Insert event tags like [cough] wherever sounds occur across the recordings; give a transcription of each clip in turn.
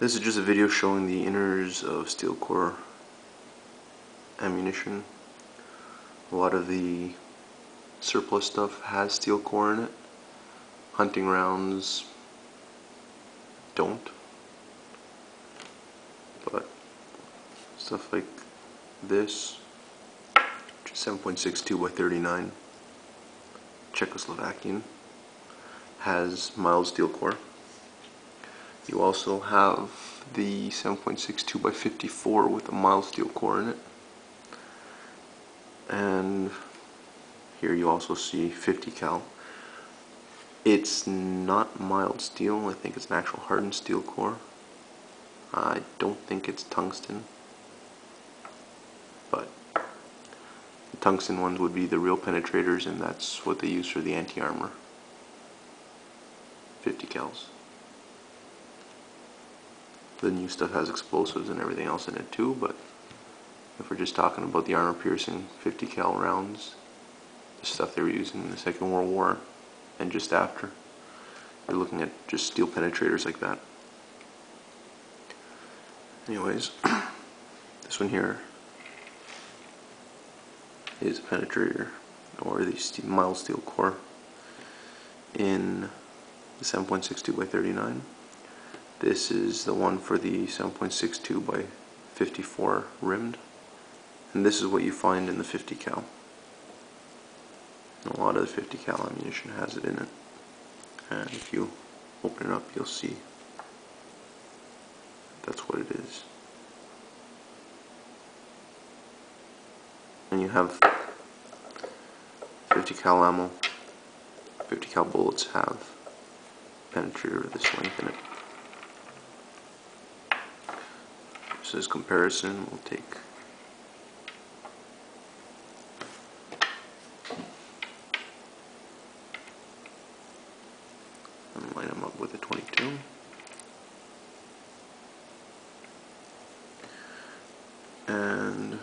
This is just a video showing the inners of steel core ammunition. A lot of the surplus stuff has steel core in it. Hunting rounds don't. But stuff like this, 7.62 by 39, Czechoslovakian, has mild steel core. You also have the 7.62 by 54 with a mild steel core in it. And here you also see 50 cal. It's not mild steel, I think it's an actual hardened steel core. I don't think it's tungsten. But the tungsten ones would be the real penetrators and that's what they use for the anti-armor. 50 cals. The new stuff has explosives and everything else in it too, but if we're just talking about the armor piercing 50 cal rounds, the stuff they were using in the Second World War and just after, you're looking at just steel penetrators like that. Anyways, [clears throat] this one here is a penetrator or the mild steel core in the 7.62 by 39. This is the one for the 7.62 by 54 rimmed. And this is what you find in the 50 cal. A lot of the 50 cal ammunition has it in it. And if you open it up, you'll see that's what it is. And you have 50 cal ammo. 50 cal bullets have penetrator this length in it. So as comparison, we'll take and line them up with a 22. And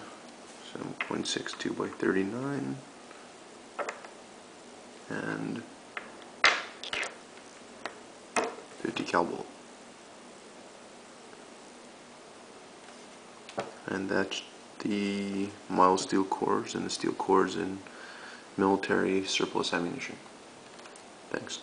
7.62 by 39 and 50 cal. And that's the mild steel cores and the steel cores in military surplus ammunition. Thanks.